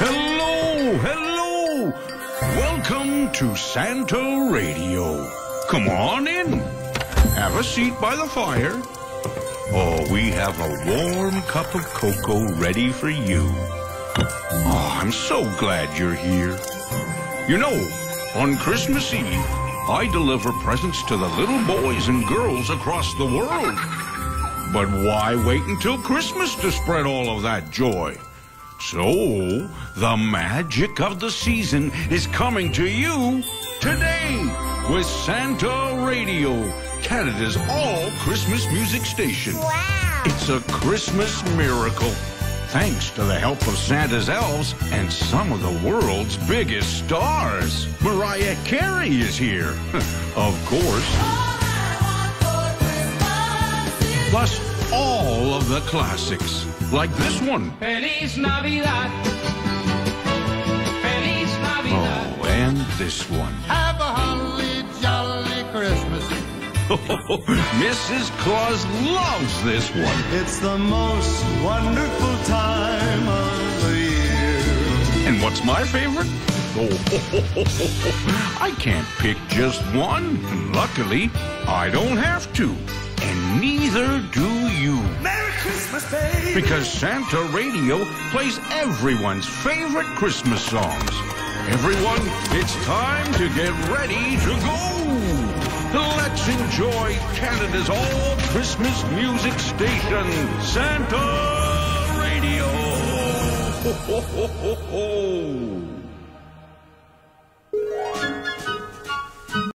hello, hello. Welcome to Santa Radio. Come on in. Have a seat by the fire. Oh, we have a warm cup of cocoa ready for you. Oh, I'm so glad you're here. You know, on Christmas Eve, I deliver presents to the little boys and girls across the world. But why wait until Christmas to spread all of that joy? So, the magic of the season is coming to you today with Santa Radio, Canada's all Christmas music station. Wow. It's a Christmas miracle. Thanks to the help of Santa's elves and some of the world's biggest stars. Mariah Carey is here. of course. Plus all of the classics, like this one. Feliz Navidad. Feliz Navidad. Oh, and this one. Have a holly jolly Christmas. Mrs. Claus loves this one. It's the most wonderful time of the year. And what's my favorite? Oh, I can't pick just one. Luckily, I don't have to. And neither do you. Merry Christmas, baby. Because Santa Radio plays everyone's favorite Christmas songs. Everyone, it's time to get ready to go. Let's enjoy Canada's all Christmas music station, Santa Radio. Ho, ho, ho, ho, ho.